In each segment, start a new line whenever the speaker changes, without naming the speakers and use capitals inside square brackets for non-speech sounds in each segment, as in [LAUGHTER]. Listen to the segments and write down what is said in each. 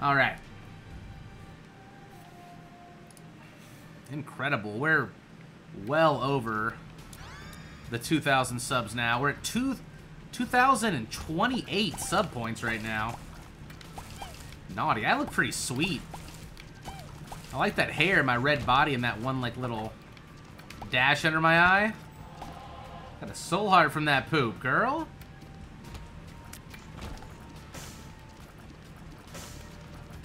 All right. Incredible. We're well over the 2,000 subs now. We're at two, 2,028 sub points right now. Naughty. I look pretty sweet. I like that hair, my red body, and that one, like, little dash under my eye. Got a soul heart from that poop, girl.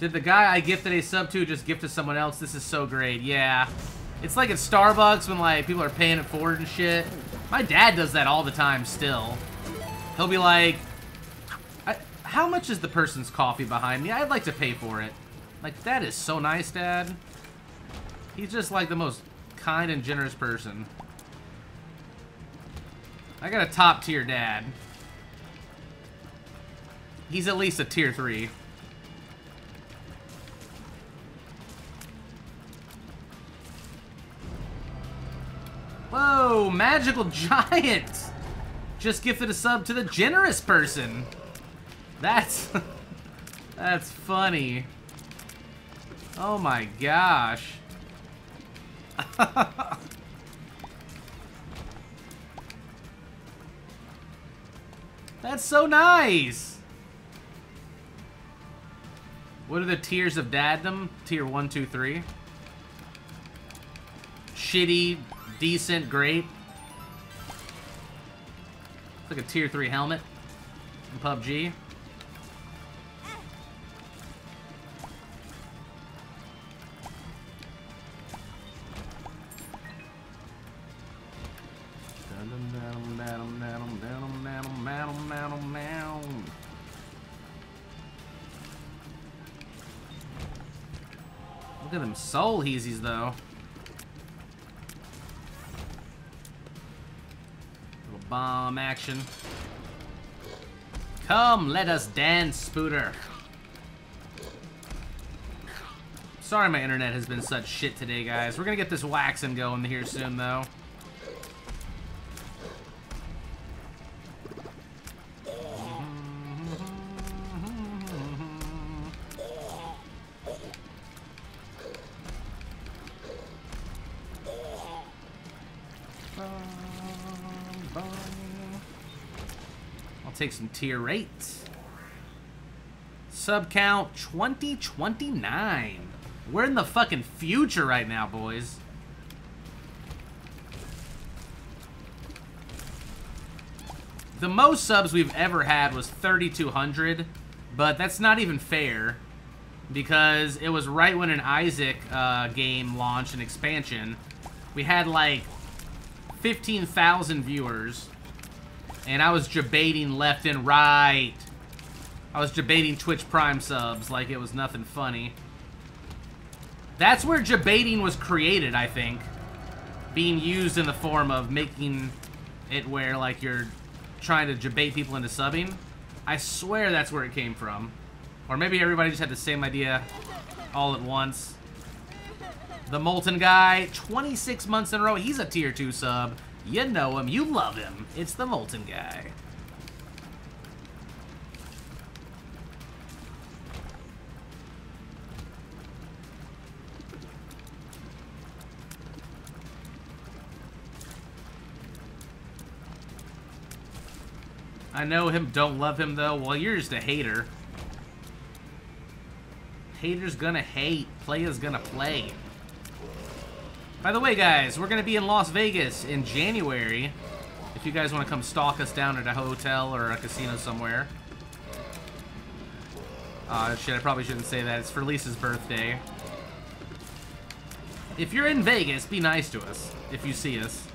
Did the guy I gifted a sub to just gift to someone else? This is so great. Yeah. It's like at Starbucks when, like, people are paying it forward and shit. My dad does that all the time still. He'll be like, how much is the person's coffee behind me? I'd like to pay for it. Like, that is so nice, Dad. He's just, like, the most kind and generous person. I got a top-tier dad. He's at least a tier 3. Whoa, magical giant! Just gifted a sub to the generous person. That's... [LAUGHS] that's funny. Oh my gosh. [LAUGHS] that's so nice! What are the tiers of daddom? Tier 1, 2, 3? Shitty, decent, great. It's like a tier 3 helmet in PUBG. Look at them soul heezies though. Bomb action. Come, let us dance, Spooter. Sorry my internet has been such shit today, guys. We're gonna get this waxing going here soon, though. Some tear rate. Sub count 2029. We're in the fucking future right now, boys. The most subs we've ever had was 3,200, but that's not even fair because it was right when an Isaac uh, game launched, an expansion. We had like 15,000 viewers and I was debating left and right. I was debating Twitch Prime subs like it was nothing funny. That's where debating was created, I think. Being used in the form of making it where, like, you're trying to debate people into subbing. I swear that's where it came from. Or maybe everybody just had the same idea all at once. The Molten guy, 26 months in a row. He's a tier 2 sub. You know him, you love him. It's the Molten guy. I know him don't love him though. Well, you're just a hater. Hater's gonna hate. Player's gonna play. By the way, guys, we're going to be in Las Vegas in January. If you guys want to come stalk us down at a hotel or a casino somewhere. Uh, shit, I probably shouldn't say that. It's for Lisa's birthday. If you're in Vegas, be nice to us if you see us.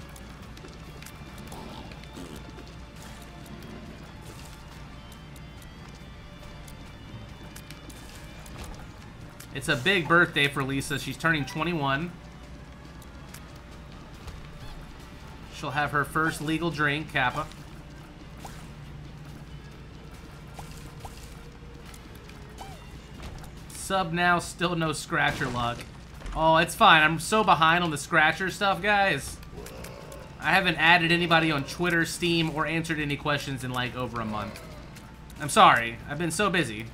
It's a big birthday for Lisa. She's turning 21. She'll have her first legal drink, Kappa. Sub now, still no Scratcher luck. Oh, it's fine. I'm so behind on the Scratcher stuff, guys. I haven't added anybody on Twitter, Steam, or answered any questions in like over a month. I'm sorry. I've been so busy.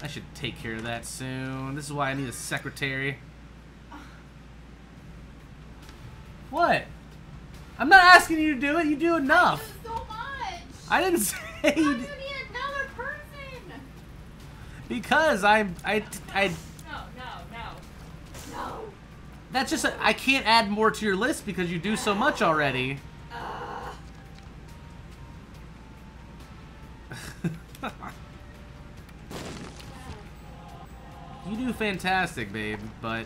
I should take care of that soon. This is why I need a secretary. What? I'm not asking you to do it. You do enough.
so much.
I didn't [LAUGHS] say
How
you
do you need another person?
because I'm I I
No, no, no. No.
that's just I can't add more to your list because you do so much already. Uh. [LAUGHS] you do fantastic, babe, but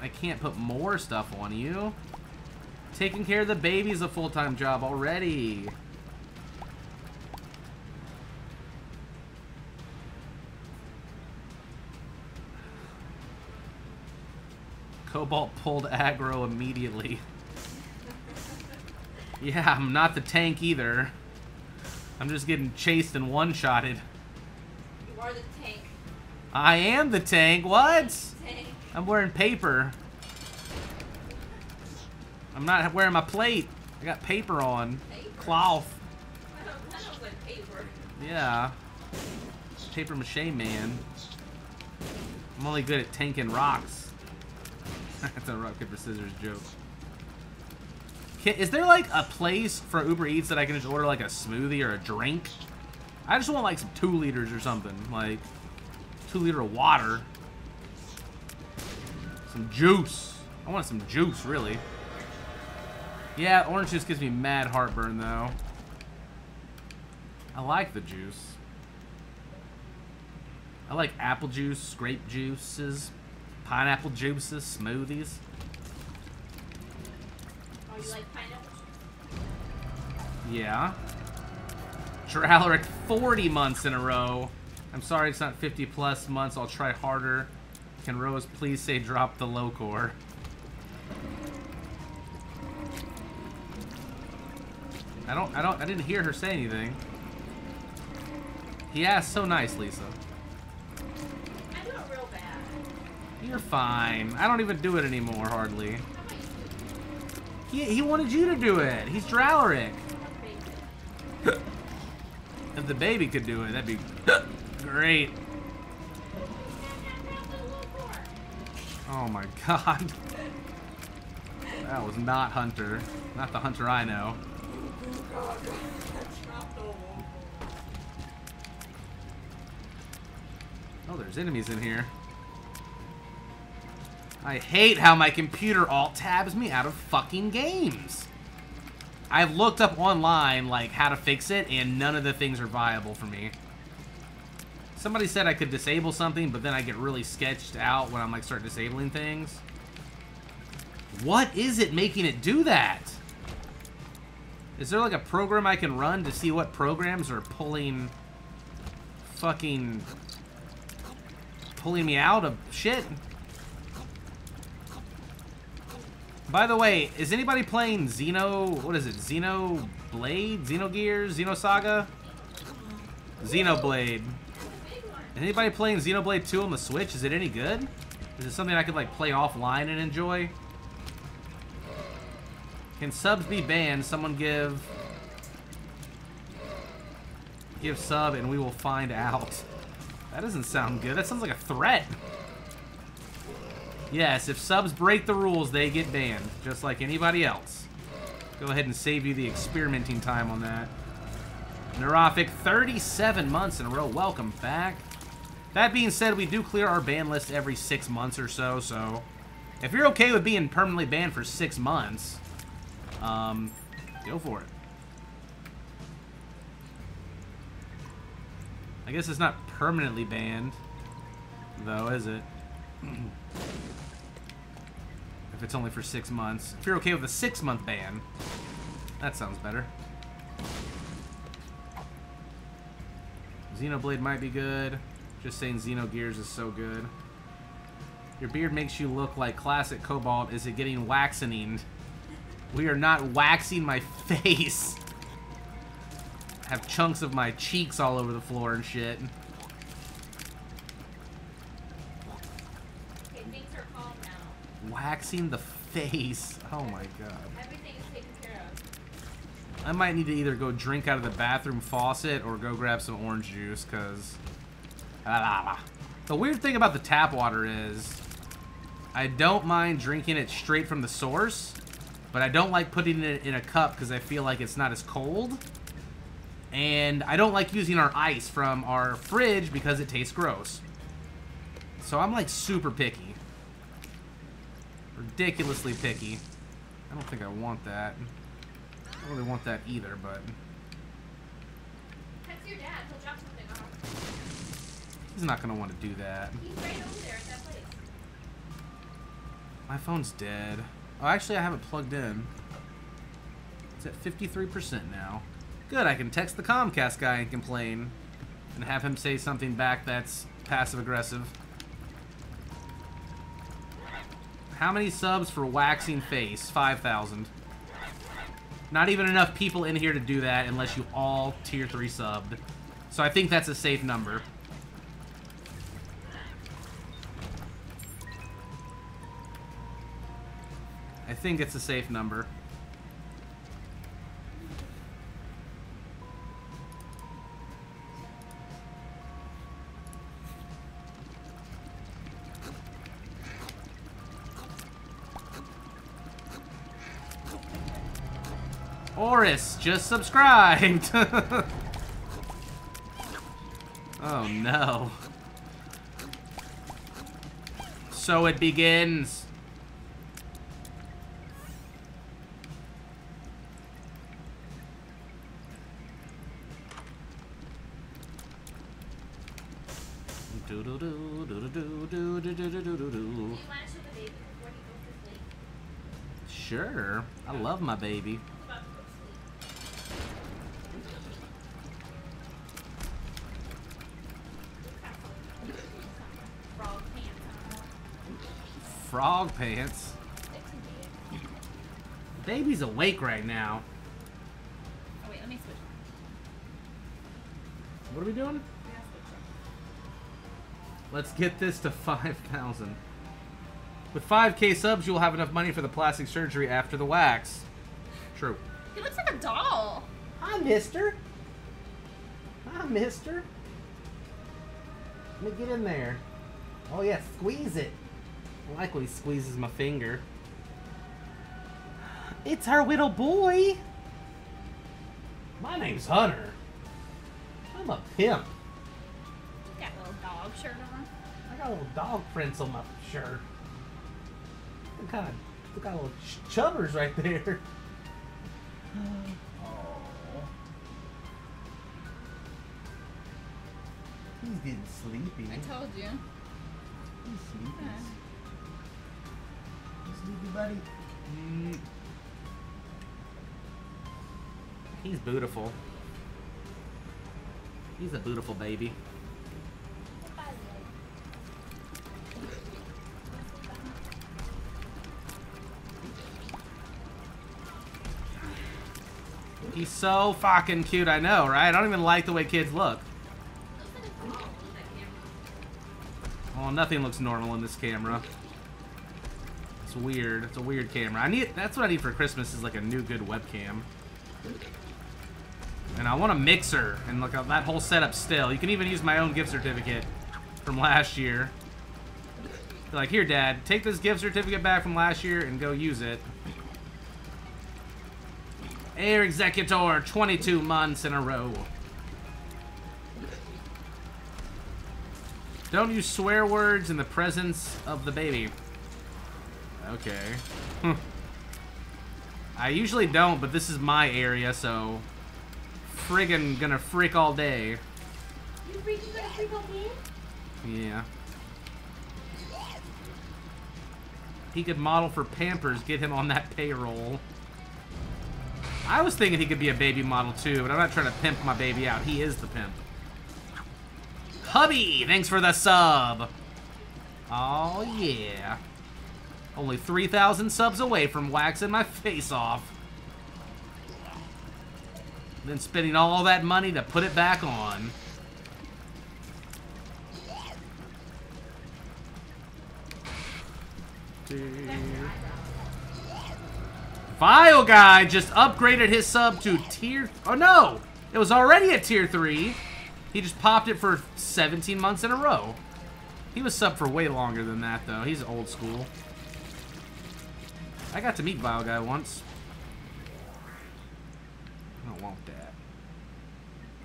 I can't put more stuff on you. Taking care of the baby's a full-time job already. Cobalt pulled aggro immediately. [LAUGHS] Yeah, I'm not the tank either. I'm just getting chased and one-shotted.
You are the tank.
I am the tank. What?
Tank.
I'm wearing paper. I'm not wearing my plate. I got paper on.
Paper?
Cloth.
I don't, I don't like paper.
Yeah. Paper mache man. I'm only good at tanking rocks. [LAUGHS] That's a rock, paper, scissors joke. Can, is there like a place for Uber Eats that I can just order like a smoothie or a drink? I just want like some two liters or something. Like two liter of water. Some juice. I want some juice, really. Yeah, orange juice gives me mad heartburn though. I like the juice. I like apple juice, grape juices, pineapple juices, smoothies.
Oh, you like pineapple?
Yeah. Dralric [LAUGHS] 40 months in a row. I'm sorry it's not 50 plus months. I'll try harder. Can Rose please say drop the low core? I don't I don't I didn't hear her say anything. He asked so nice, Lisa.
I do it real bad.
You're fine. I don't even do it anymore, hardly.
How about you?
He, he wanted you to do it. He's Dralric. [LAUGHS] If the baby could do it, that'd be [LAUGHS] great. Oh my [LAUGHS] god. That was not Hunter. Not the Hunter I know. Oh, there's enemies in here. I hate how my computer alt tabs me out of fucking games. I've looked up online, like, how to fix it, and none of the things are viable for me. Somebody said I could disable something, but then I get really sketched out when I'm, like, start disabling things. What is it making it do that? Is there, like, a program I can run to see what programs are pulling... fucking... pulling me out of shit? By the way, is anybody playing Xeno... What is it? Xeno Blade? Xenogears? Xenosaga? Xenoblade. Is anybody playing Xenoblade 2 on the Switch? Is it any good? Is it something I could, like, play offline and enjoy? Can subs be banned? Someone give... Give sub and we will find out. That doesn't sound good. That sounds like a threat. Yes, if subs break the rules, they get banned, just like anybody else. Go ahead and save you the experimenting time on that. Neurotic, 37 months in a row. Welcome back. That being said, we do clear our ban list every six months or so, so if you're okay with being permanently banned for six months, um, go for it. I guess it's not permanently banned, though, is it? [CLEARS THROAT] if it's only for six months. If you're okay with a six-month ban, that sounds better. Xenoblade might be good. Just saying Xenogears is so good. Your beard makes you look like classic Cobalt. Is it getting waxening? We are not waxing my [LAUGHS] face. I have chunks of my cheeks all over the floor and shit.
Okay, things are calm now.
Waxing the face. Oh my god.
Everything is taken care of.
I might need to either go drink out of the bathroom faucet or go grab some orange juice, because... The weird thing about the tap water is I don't mind drinking it straight from the source, but I don't like putting it in a cup because I feel like it's not as cold. And I don't like using our ice from our fridge because it tastes gross. So I'm like super picky. Ridiculously picky. I don't think I want that. I don't really want that either, but
Text your dad. He'll drop something off.
he's not going to want to do that.
He's right over there at that place.
My phone's dead. Oh, actually, I have it plugged in. It's at 53% now. Good, I can text the Comcast guy and complain. And have him say something back that's passive-aggressive. How many subs for waxing face? 5,000. Not even enough people in here to do that unless you all tier 3 subbed. So I think that's a safe number. Think it's a safe number. Oris just subscribed. [LAUGHS] oh no. So it begins.
Do you want to show the baby before he goes to sleep?
Sure. I love my baby.
He's about to go to sleep. Frog pants on.
Frog pants.
Sticks and big.
Baby's awake right now.
Oh wait, let me switch.
What are we doing?
We gotta switch it.
Let's get this to [LAUGHS] 5,000. With 5k subs, you'll have enough money for the plastic surgery after the wax. True.
He looks like a doll.
Hi, mister. Hi, mister. Let me get in there. Oh, yeah, squeeze it. I like when he squeezes my finger. It's our little boy. My name's Hunter. I'm a pimp.
He's got a little dog shirt on.
I got a little dog prints on my shirt. What kind of, look got little ch- chubbers right there. [LAUGHS] Oh. He's getting sleepy.
I told you.
He's sleepy.
Yeah.
You sleepy, buddy? Mm. He's beautiful. He's a beautiful baby. He's so fucking cute, I know, right? I don't even like the way kids look. Oh, nothing looks normal in this camera. It's weird. It's a weird camera. I need. That's what I need for Christmas is like a new good webcam. And I want a mixer and look at that whole setup still. You can even use my own gift certificate from last year. Like, here, Dad, take this gift certificate back from last year and go use it. Air Executor, 22 months in a row. Don't use swear words in the presence of the baby. Okay. I usually don't, but this is my area, so... Friggin' gonna freak all day.
You freaking gonna freak on me?
Yeah. He could model for Pampers, get him on that payroll. I was thinking he could be a baby model too, but I'm not trying to pimp my baby out. He is the pimp. Hubby, thanks for the sub. Oh, yeah. Only 3,000 subs away from waxing my face off. Then spending all that money to put it back on. Vile guy just upgraded his sub to tier... Oh, no! It was already at tier 3. He just popped it for 17 months in a row. He was sub for way longer than that, though. He's old school. I got to meet Vile Guy once. I don't want that.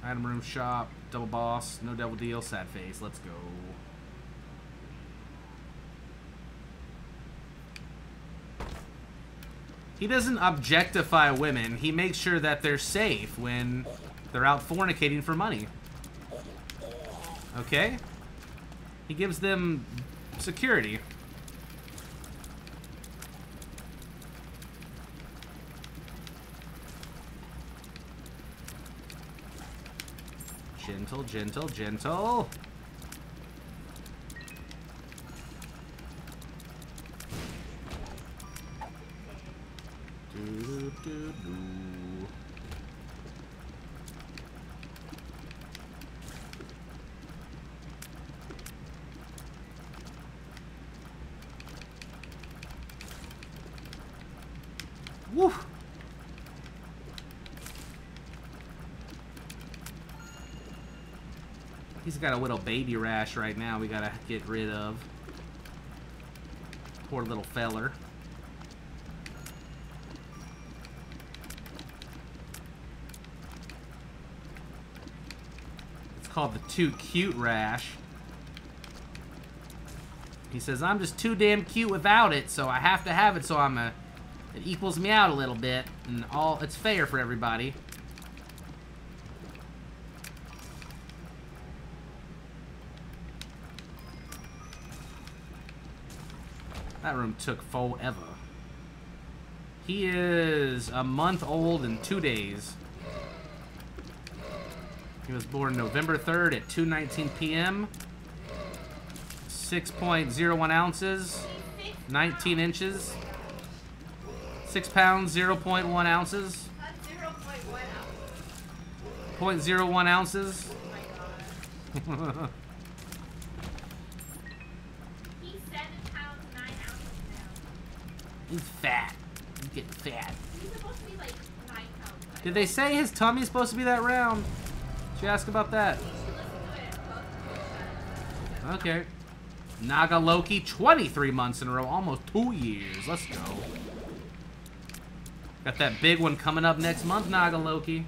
Item room shop, double boss, no devil deal, sad face. Let's go. He doesn't objectify women. He makes sure that they're safe when they're out fornicating for money. Okay? He gives them security. Gentle, gentle, gentle. Do, do, do. Woo! He's got a little baby rash right now we gotta get rid of. Poor little feller. It's called the too cute rash. He says, I'm just too damn cute without it, so I have to have it so I'm a... It equals me out a little bit, and all it's fair for everybody. Room took forever. He is a month old in two days. He was born November 3rd at 2.19 p.m. 6.01 ounces, 19 inches, 6 pounds, 0.1 ounces,
0.1 ounce.
0.01 ounces. [LAUGHS]
He's
fat. He's getting fat.
He's supposed to be like 9 pounds.
Did they say his tummy's supposed to be that round? Should you ask about that?
You should listen to it. Both
Okay. Naga Loki, 23 months in a row, almost two years. Let's go. Got that big one coming up next month, Naga Loki.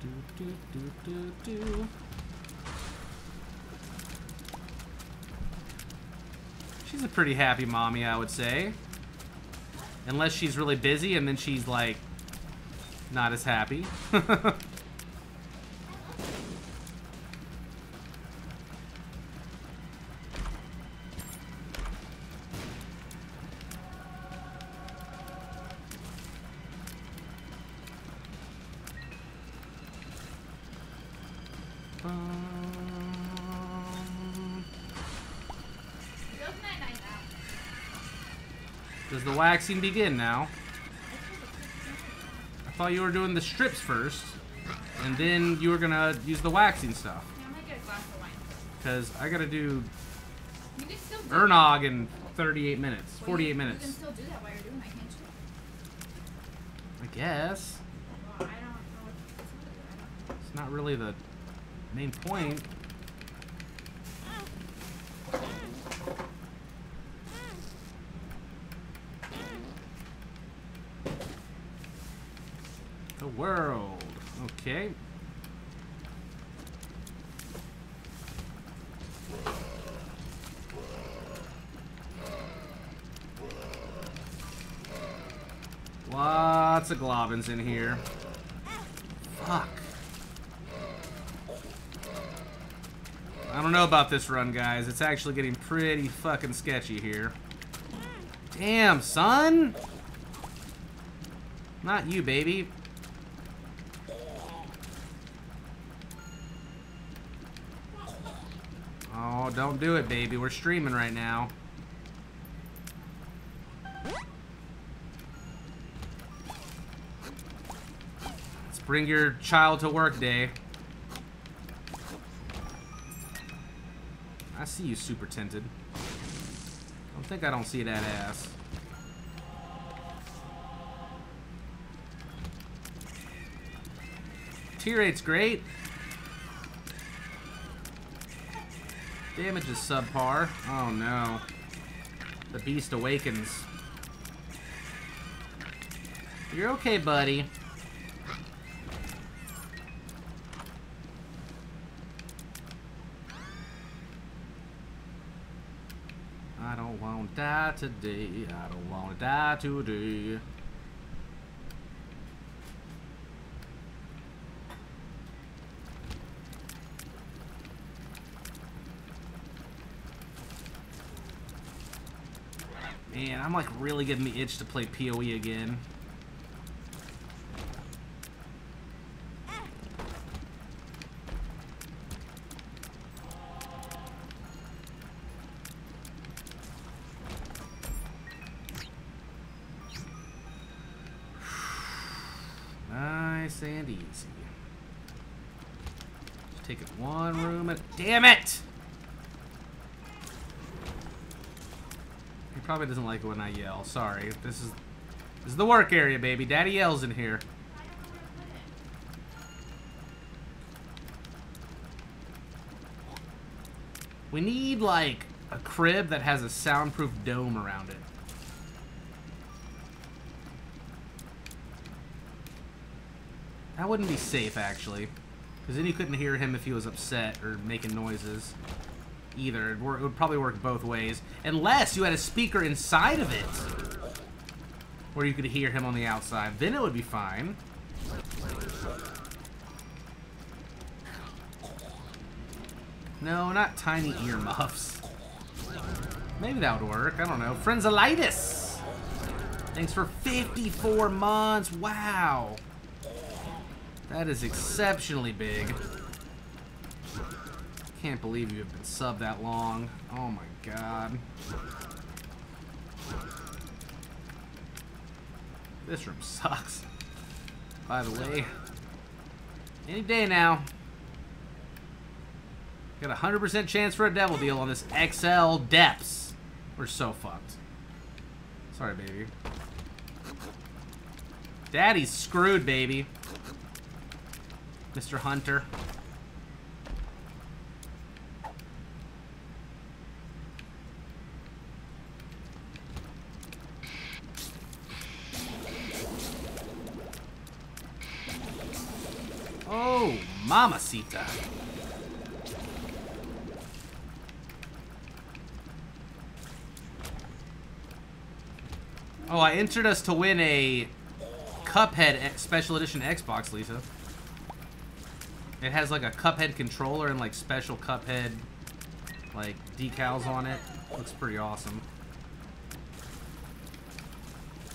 Do, do, do, do, do, do. She's a pretty happy mommy, I would say. Unless she's really busy and then she's like not as happy. [LAUGHS] Waxing begin now? I thought you were doing the strips first, and then you were gonna use the waxing stuff.
Yeah, I might get a glass of wine.
Because I gotta do
You can still do
Ernog in 38 minutes, 48 minutes.
You can still do that while you're doing that, can't you?
I guess.
Well, I don't know what to do. I don't
It's not really the main point. World. Okay. Lots of globins in here. Fuck. I don't know about this run, guys. It's actually getting pretty fucking sketchy here. Damn, son! Not you, baby. Do it, baby. We're streaming right now. Let's bring your child to work day. I see you super tinted. Don't think I don't see that ass. Tear rate's great. Damage is subpar. Oh no. The beast awakens. You're okay, buddy. I don't want to die today. I don't want to die today. Man, I'm like really getting the itch to play PoE again. Doesn't like it when I yell. Sorry. This is this is the work area, baby. Daddy yells in here. We need like a crib that has a soundproof dome around it. That wouldn't be safe, actually. Because then you couldn't hear him if he was upset or making noises. Either. It, would probably work both ways. Unless you had a speaker inside of it. Where you could hear him on the outside. Then it would be fine. No, not tiny earmuffs. Maybe that would work. I don't know. Frenzolitis! Thanks for 54 months. Wow. That is exceptionally big. Can't believe you have been sub that long. Oh my god. This room sucks. By the way. Any day now. Got a 100% chance for a devil deal on this XL depths. We're so fucked. Sorry, baby. Daddy's screwed, baby. Mr. Hunter. Mamacita. Oh, I entered us to win a Cuphead Special Edition Xbox, Lisa. It has like a Cuphead controller and like special Cuphead like decals on it. Looks pretty awesome.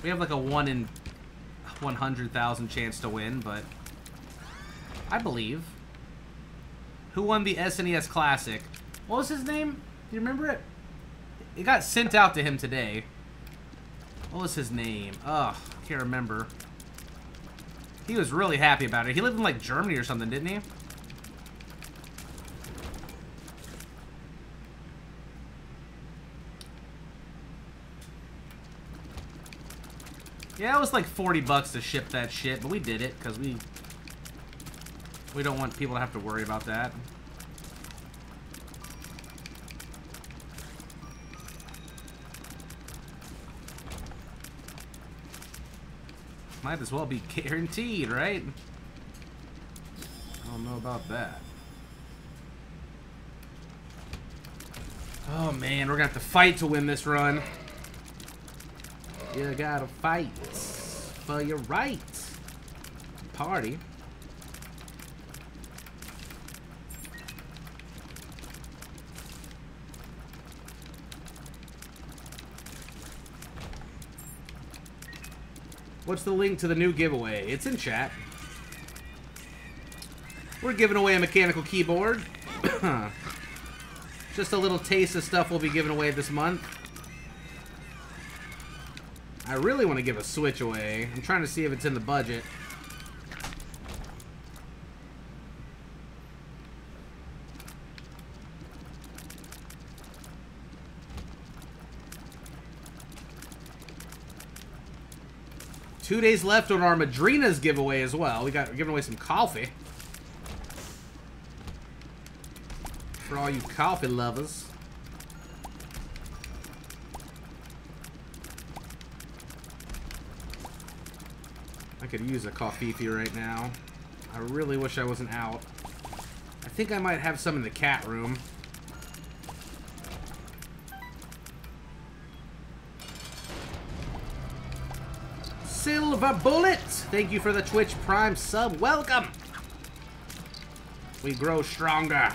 We have like a 1 in 100,000 chance to win, but I believe. Who won the SNES Classic? What was his name? Do you remember it? It got sent out to him today. What was his name? Ugh, I can't remember. He was really happy about it. He lived in like Germany or something, didn't he? Yeah, it was like 40 bucks to ship that shit, but we did it because we we don't want people to have to worry about that. Might as well be [LAUGHS] guaranteed, right? I don't know about that. Oh man, we're gonna have to fight to win this run. You gotta fight for your rights. Party. What's the link to the new giveaway? It's in chat. We're giving away a mechanical keyboard. [COUGHS] Just a little taste of stuff we'll be giving away this month. I really want to give a Switch away. I'm trying to see if it's in the budget. Two days left on our Madrina's giveaway as well. We got we're giving away some coffee. For all you coffee lovers. I could use a coffee right now. I really wish I wasn't out. I think I might have some in the cat room. Silver Bullet! Thank you for the Twitch Prime sub. Welcome! We grow stronger.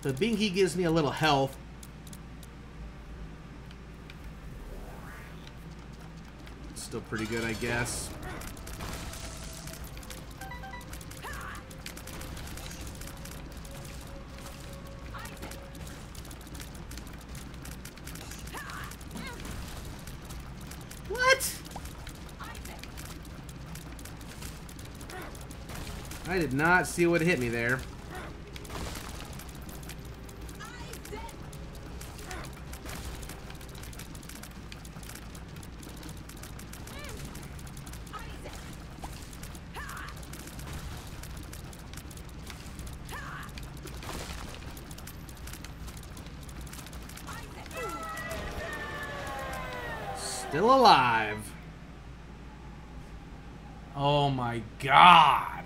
The Binky gives me a little health. Still pretty good, I guess. What? I did not see what hit me there. Still alive. Oh my god.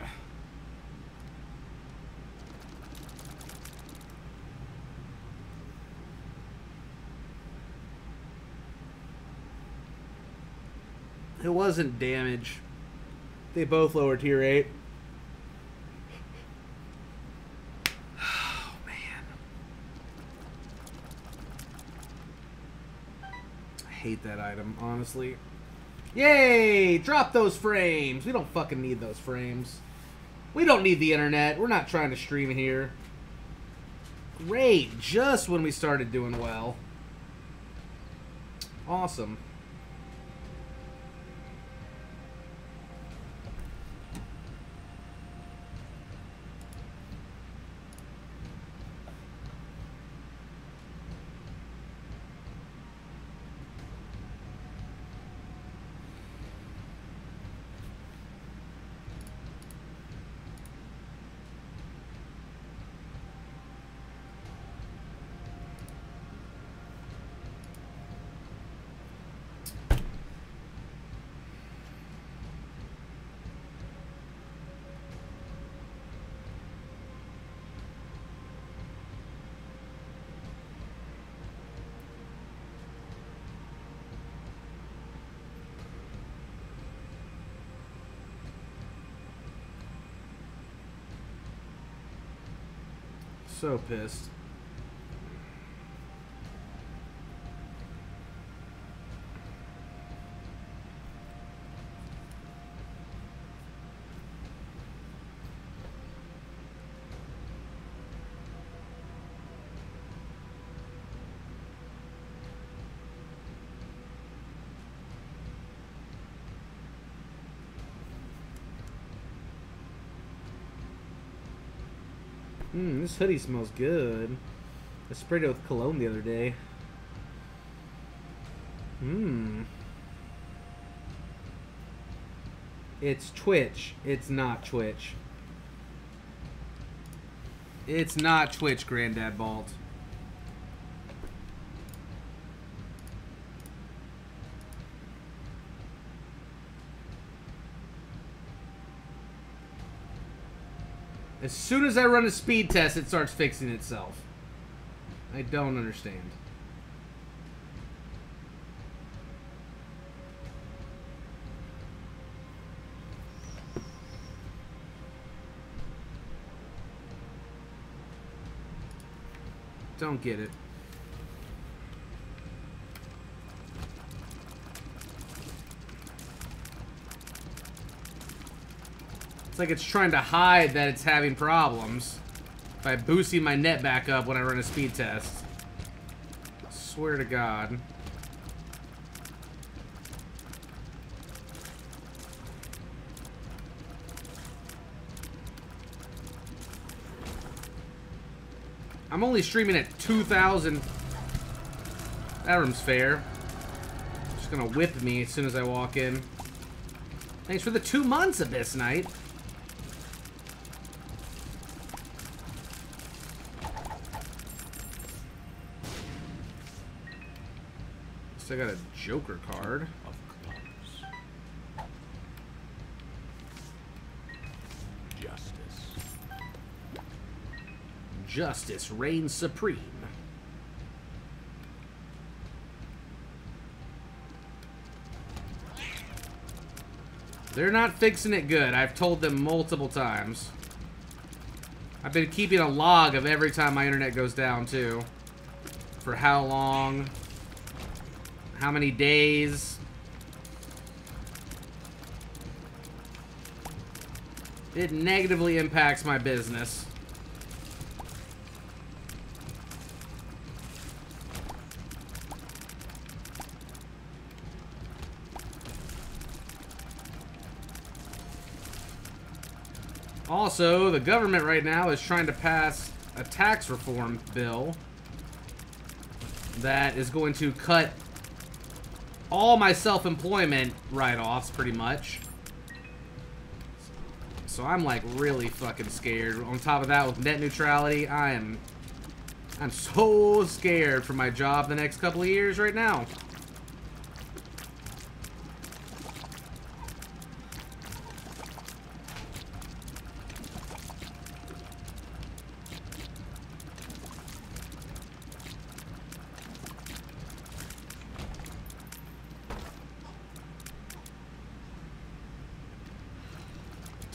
It wasn't damage. They both lower tear rate. Oh, man. I hate that item, honestly. Yay! Drop those frames! We don't fucking need those frames. We don't need the internet. We're not trying to stream here. Great! Just when we started doing well. Awesome. So pissed. Mmm, this hoodie smells good. I sprayed it with cologne the other day. Mmm. It's Twitch. It's not Twitch. It's not Twitch, Granddad Balt. As soon as I run a speed test, it starts fixing itself. I don't understand. don't get it. It's like it's trying to hide that it's having problems by boosting my net back up when I run a speed test. Swear to God. I'm only streaming at 2,000. That room's fair. Just gonna whip me as soon as I walk in. Thanks for the two months, Abyss Knight. Still got a Joker card.
of clubs. Justice.
Justice reigns supreme. They're not fixing it good. I've told them multiple times. I've been keeping a log of every time my internet goes down, too. For how long. How many days. It negatively impacts my business. Also, the government right now is trying to pass a tax reform bill that is going to cut all my self-employment write-offs, pretty much. So I'm like really fucking scared. On top of that, with net neutrality, I am I'm so scared for my job the next couple of years right now.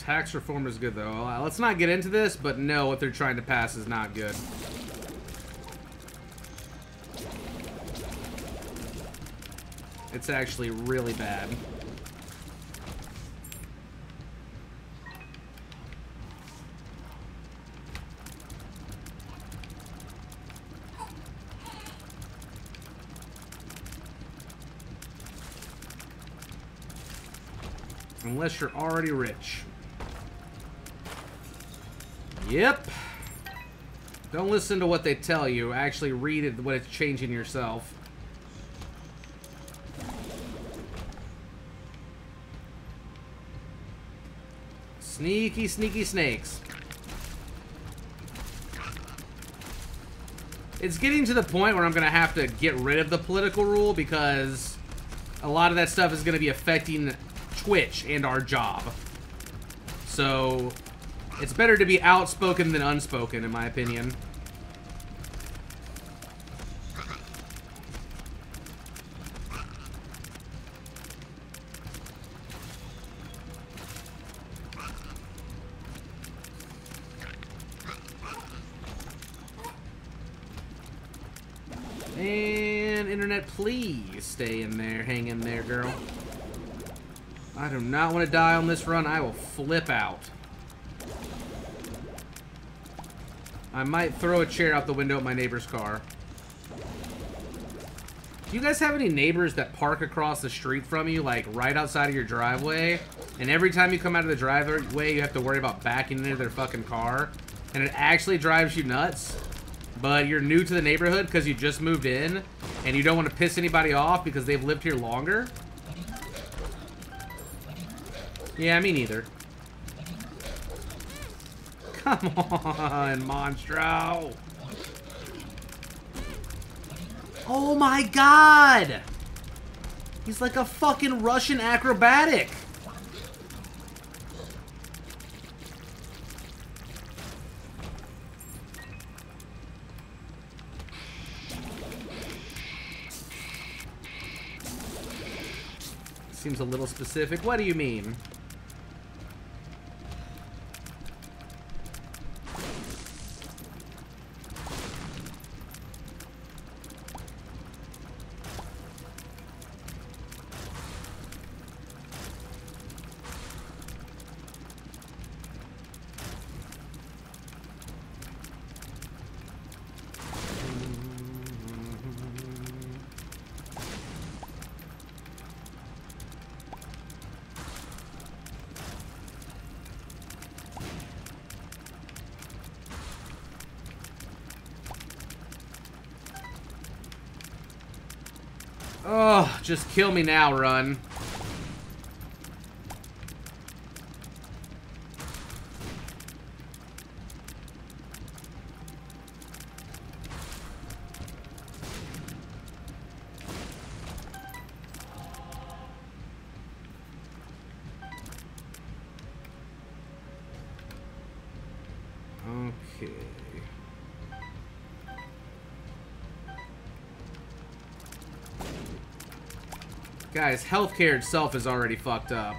Tax reform is good, though. Uh, Let's not get into this, but no, what they're trying to pass is not good. It's actually really bad. Unless you're already rich. Yep. Don't listen to what they tell you. Actually read it, what it's changing yourself. Sneaky, sneaky snakes. It's getting to the point where I'm going to have to get rid of the political rule because a lot of that stuff is going to be affecting Twitch and our job. So, it's better to be outspoken than unspoken, in my opinion. And internet, please stay in there. Hang in there, girl. I do not want to die on this run. I will flip out. I might throw a chair out the window at my neighbor's car. Do you guys have any neighbors that park across the street from you, like right outside of your driveway? And every time you come out of the driveway, you have to worry about backing into their fucking car? And it actually drives you nuts? But you're new to the neighborhood because you just moved in, and you don't want to piss anybody off because they've lived here longer? Yeah, me neither. Come on, Monstro. Oh my god! He's like a fucking Russian acrobatic. Seems a little specific. What do you mean? Oh, just kill me now, run. Guys, healthcare itself is already fucked up.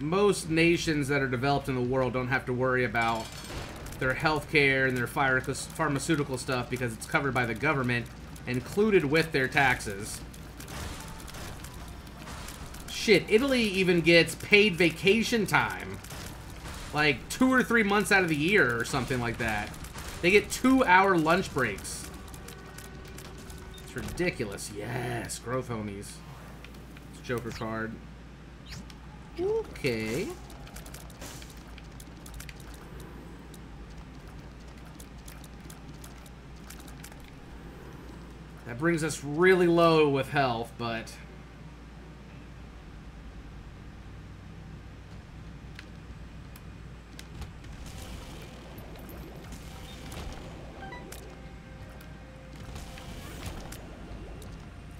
Most nations that are developed in the world don't have to worry about their healthcare and their pharmaceutical stuff because it's covered by the government, included with their taxes. Shit, Italy even gets paid vacation time. Like two or three months out of the year or something like that. They get two hour lunch breaks. Ridiculous. Yes, growth homies. It's Joker card. Okay. That brings us really low with health, but...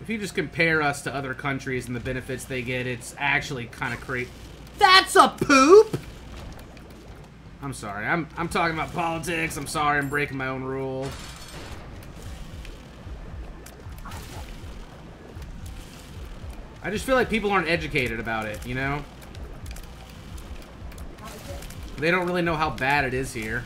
If you just compare us to other countries and the benefits they get, it's actually kind of crazy. That's a poop! I'm sorry. I'm, I'm talking about politics. I'm sorry. I'm breaking my own rule. I just feel like people aren't educated about it, you know? They don't really know how bad it is here.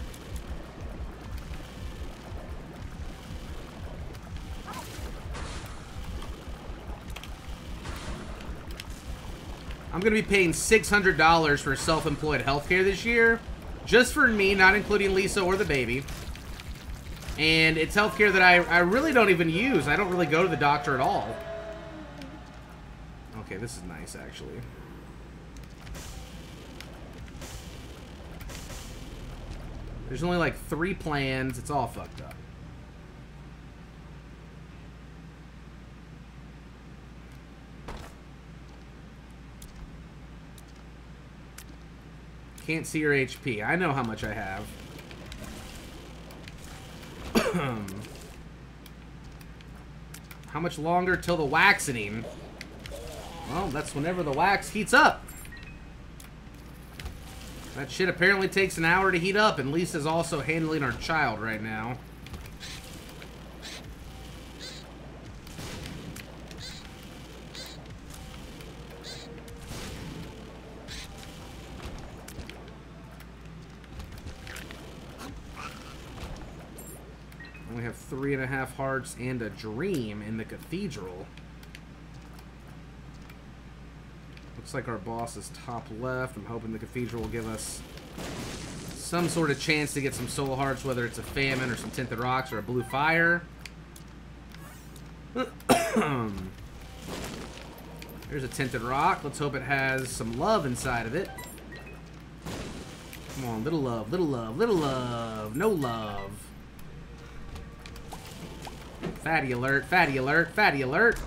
I'm going to be paying $600 for self-employed healthcare this year. Just for me, not including Lisa or the baby. And it's healthcare that I, I really don't even use. I don't really go to the doctor at all. Okay, this is nice, actually. There's only like three plans. It's all fucked up. Can't see your HP. I know how much I have. [CLEARS THROAT] how much longer till the waxing? Well, that's whenever the wax heats up. That shit apparently takes an hour to heat up, and Lisa's also handling our child right now. Three and a half hearts and a dream in the cathedral. Looks like our boss is top left. I'm hoping the cathedral will give us some sort of chance to get some soul hearts, whether it's a famine or some tinted rocks or a blue fire. [CLEARS THROAT] There's a tinted rock. Let's hope it has some love inside of it. Come on, little love, little love, little love, no love. Fatty alert, fatty alert, fatty alert.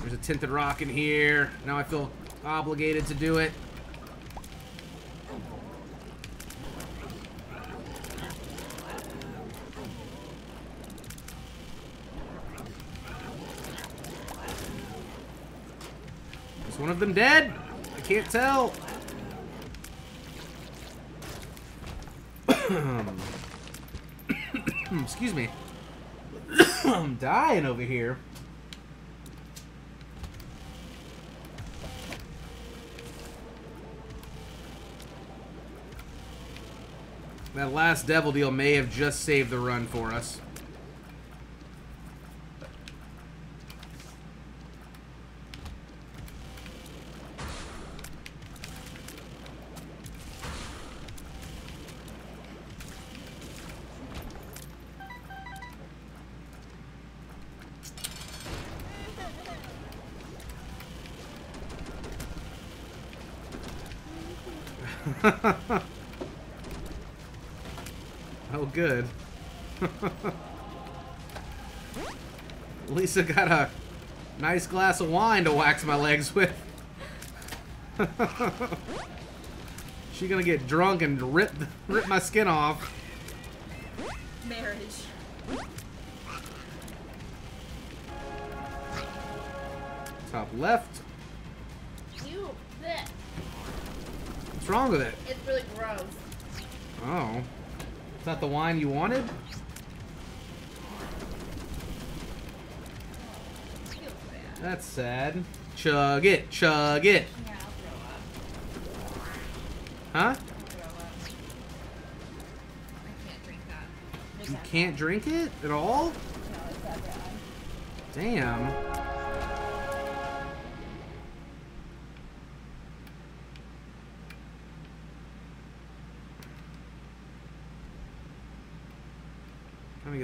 There's a tinted rock in here. Now I feel obligated to do it. Is one of them dead? I can't tell. Hmm. [COUGHS] Excuse me. [COUGHS] I'm dying over here. That last devil deal may have just saved the run for us. [LAUGHS] oh, good. [LAUGHS] Lisa got a nice glass of wine to wax my legs with. [LAUGHS] she gonna get drunk and rip rip my skin off.
Marriage.
Top left. Wrong with it?
It's really gross.
Oh. Is that the wine you wanted?
Bad.
That's sad. Chug it, chug it.
Yeah, I'll throw up.
Huh?
I'll throw up. I can't drink
You can't drink it at all?
No, it's that bad.
Damn.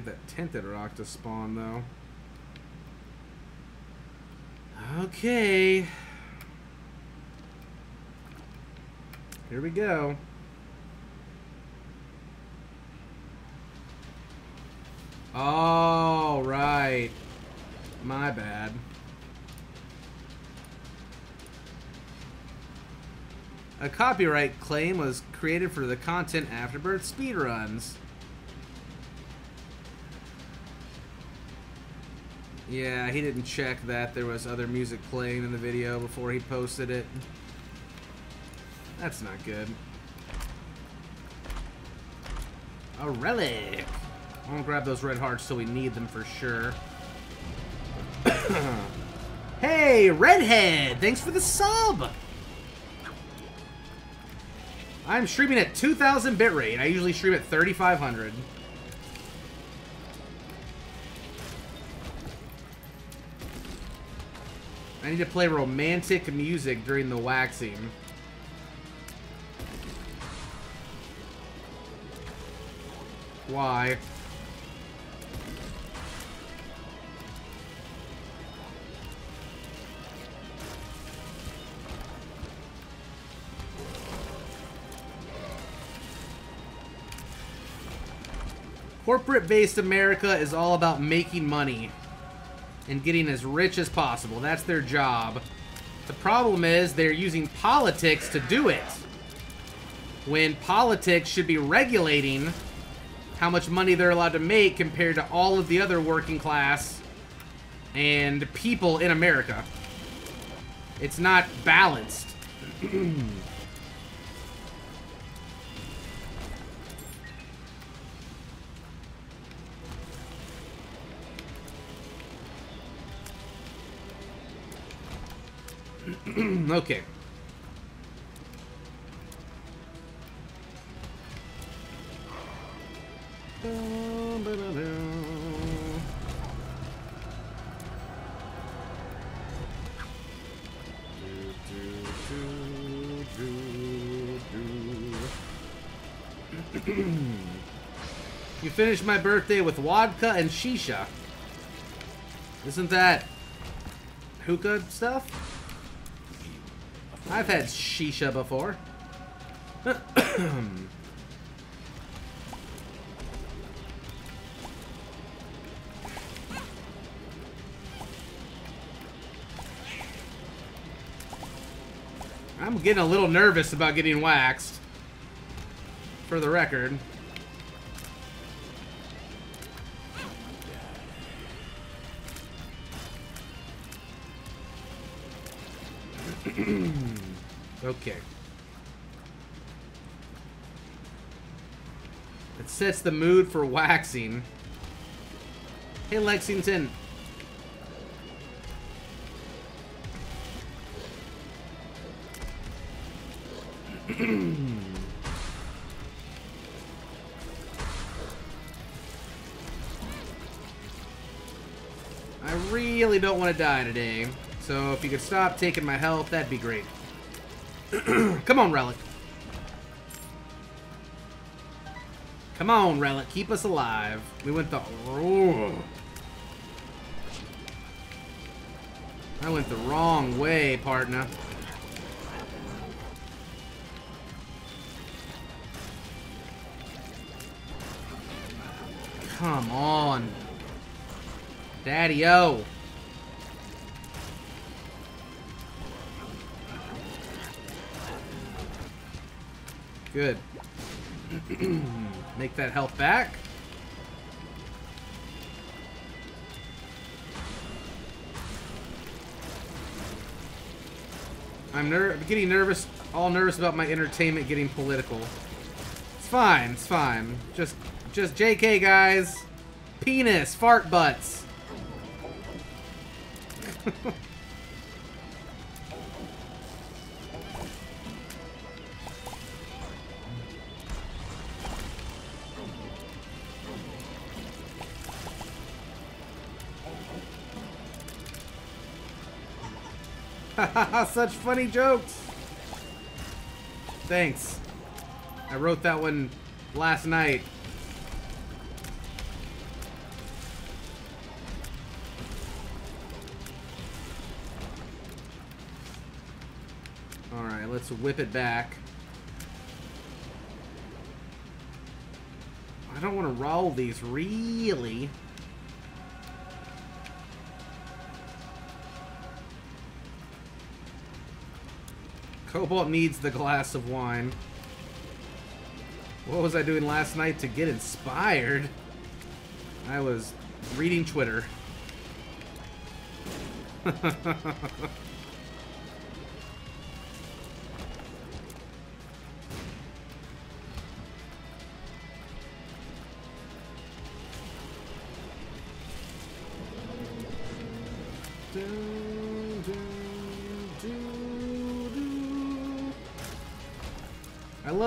Get that tinted rock to spawn though. Okay. Here we go. Oh, right. My bad. A copyright claim was created for the content Afterbirth speedruns. Yeah, he didn't check that there was other music playing in the video before he posted it. That's not good. A relic. I'm gonna grab those red hearts so we need them for sure. [COUGHS] hey, Redhead! Thanks for the sub! I'm streaming at 2,000 bitrate. I usually stream at 3,500. I need to play romantic music during the waxing. Why? Corporate-based America is all about making money and getting as rich as possible. That's their job. The problem is they're using politics to do it. When politics should be regulating how much money they're allowed to make compared to all of the other working class and people in America. It's not balanced. [CLEARS THROAT] [CLEARS THROAT] okay. You finished my birthday with vodka and shisha. Isn't that hookah stuff? I've had shisha before. I'm getting a little nervous about getting waxed. For the record. [CLEARS THROAT] okay. It sets the mood for waxing. Hey, Lexington. [CLEARS THROAT] I really don't want to die today. So if you could stop taking my health, that'd be great. [CLEARS THROAT] Come on, Relic. Come on, Relic. Keep us alive. We went the... Oh. I went the wrong way, partner. Come on. Daddy-o. Good. [CLEARS THROAT] Make that health back. I'm getting nervous, all nervous about my entertainment getting political. It's fine, it's fine. Just, just JK, guys. Penis, fart butts. [LAUGHS] Ah, such funny jokes. Thanks. I wrote that one last night. Alright, let's whip it back. I don't want to roll these, really. Cobalt needs the glass of wine. What was I doing last night to get inspired? I was reading Twitter. [LAUGHS]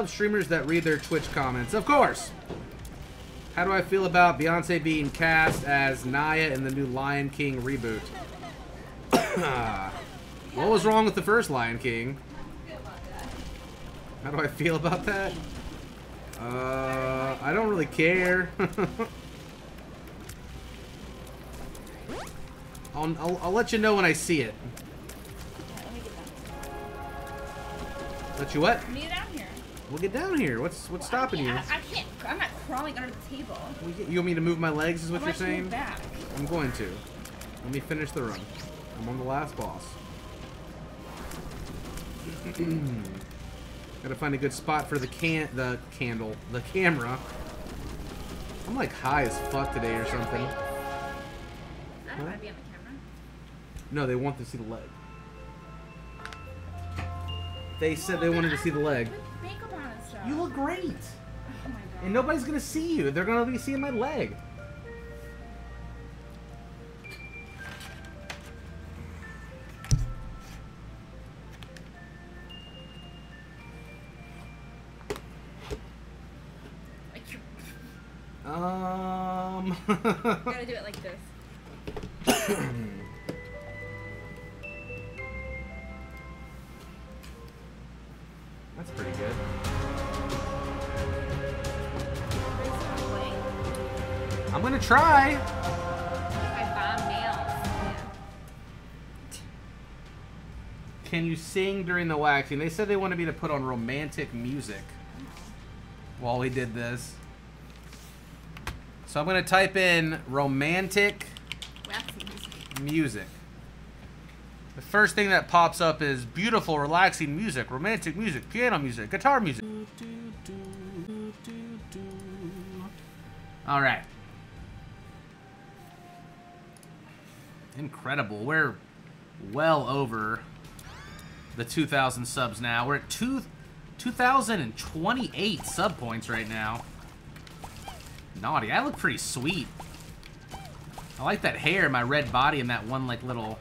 Streamers that read their Twitch comments. Of course! How do I feel about Beyonce being cast as Naya in the new Lion King reboot? [COUGHS] what was wrong with the first Lion King? How do I feel about that? Uh, I don't really care. [LAUGHS] I'll, I'll, I'll let you know when I see it.
Let me get down.
Let you what? We'll get down here. What's what's stopping you?
I, I can't. I'm not crawling under the table.
We get- You want me to move my legs? Is what
I
you're
you
saying?
back.
I'm going to. Let me finish the run. I'm on the last boss. [CLEARS THROAT] Gotta find a good spot for the can the candle, the camera. I'm like high as fuck today or something.
I don't to be on the camera.
No, they want to see the leg. They said they wanted to see the leg. You look great.
Oh.
And nobody's gonna see you. They're gonna be seeing my leg. Um. [LAUGHS]
gotta do it like this. [COUGHS]
That's pretty good. I'm gonna try. Can you sing during the waxing? They said they wanted me to put on romantic music while we did this. So I'm gonna type in romantic
music.
music. The first thing that pops up is beautiful, relaxing music, romantic music, piano music, guitar music. All right. Incredible. We're well over the 2,000 subs now. We're at two, 2,028 sub points right now. Naughty. I look pretty sweet. I like that hair, my red body, and that one like little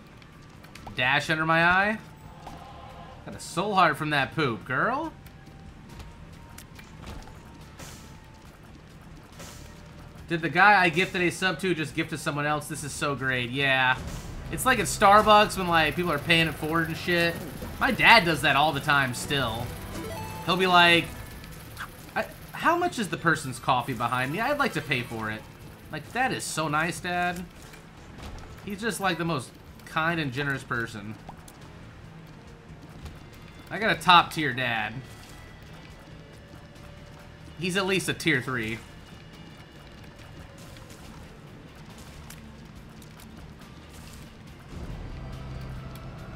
dash under my eye. Got a soul heart from that poop, girl. Did the guy I gifted a sub to just gift to someone else? This is so great. Yeah. It's like at Starbucks when like people are paying it forward and shit. My dad does that all the time still. He'll be like, how much is the person's coffee behind me? I'd like to pay for it. Like, that is so nice, Dad. He's just like the most kind and generous person. I got a top tier dad. He's at least a tier 3.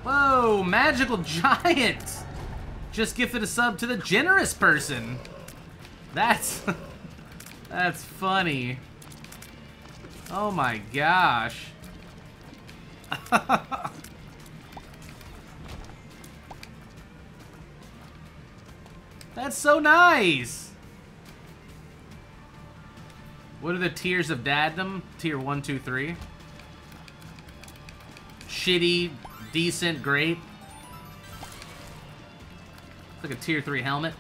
Whoa, Magical [LAUGHS] Giant! Just gifted a sub to the generous person. That's... [LAUGHS] that's funny. Oh my gosh. [LAUGHS] that's so nice! What are the tiers of daddom? Tier 1, 2, 3. Shitty, decent, great. It's like a tier 3 helmet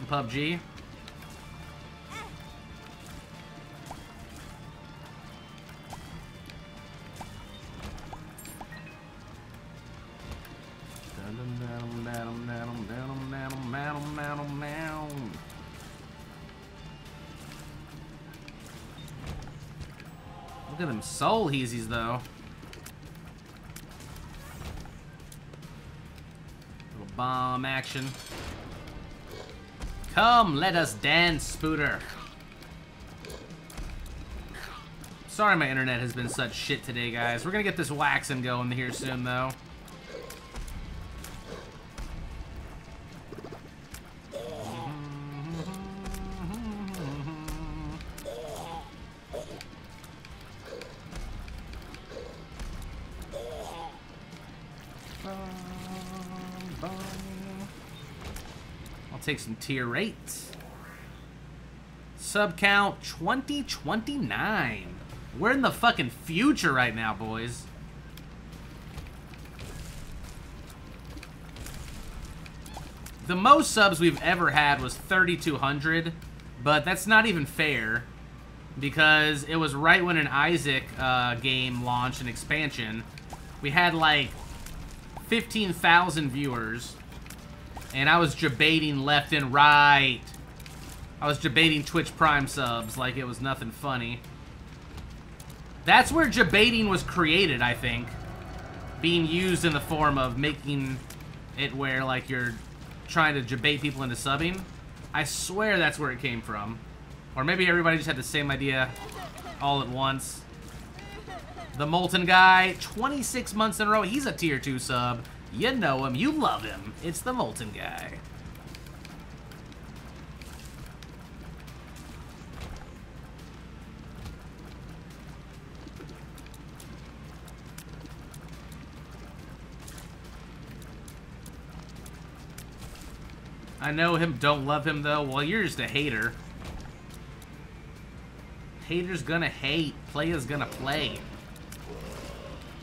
in PUBG. Look at them soul heezies though. Bomb action. Come, let us dance, Spooter. Sorry my internet has been such shit today, guys. We're gonna get this waxing going here soon, though. Some tier 8. Sub count 2029. We're in the fucking future right now, boys. The most subs we've ever had was 3,200, but that's not even fair because it was right when an Isaac uh, game launched, an expansion. We had like 15,000 viewers, and I was debating left and right. I was debating Twitch Prime subs like it was nothing funny. That's where debating was created, I think. Being used in the form of making it where, like, you're trying to debate people into subbing. I swear that's where it came from. Or maybe everybody just had the same idea all at once. The Molten guy, 26 months in a row. He's a tier 2 sub. You know him. You love him. It's the Molten guy. I know him, don't love him, though. Well, you're just a hater. Hater's gonna hate. Player's gonna play.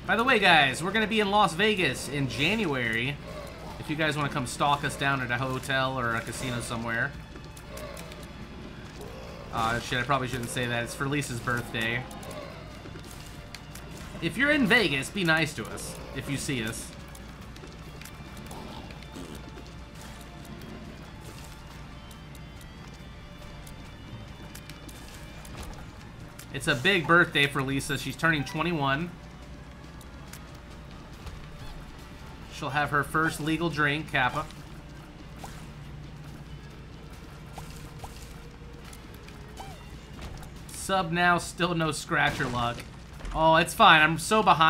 By the way, guys, we're gonna be in Las Vegas in January. If you guys want to come stalk us down at a hotel or a casino somewhere. Uh, shit, I probably shouldn't say that. It's for Lisa's birthday. If you're in Vegas, be nice to us if you see us. It's a big birthday for Lisa. She's turning 21. She'll have her first legal drink, Kappa. Sub now, still no scratcher luck. Oh, it's fine. I'm so behind.